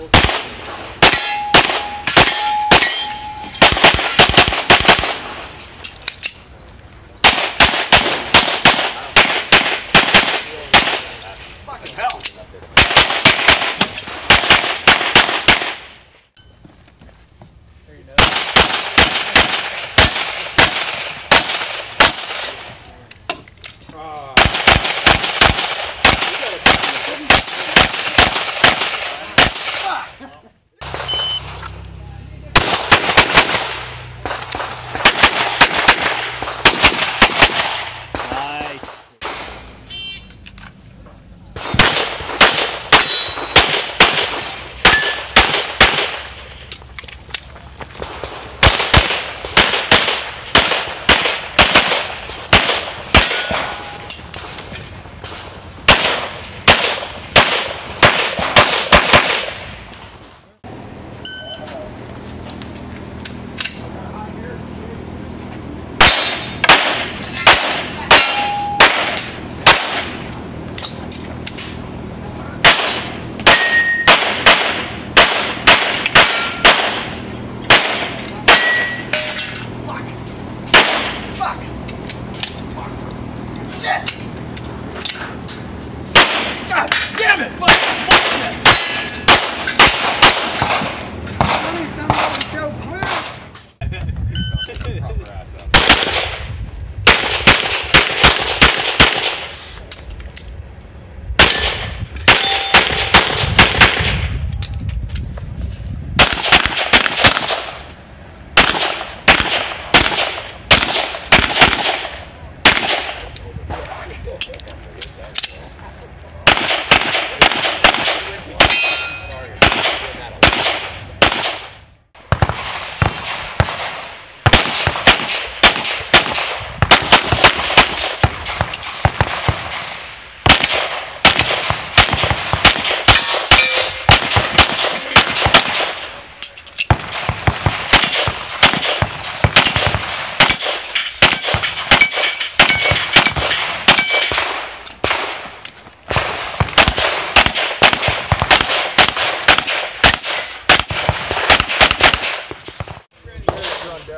Nossa.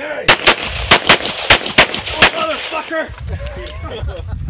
A! Oh, motherfucker!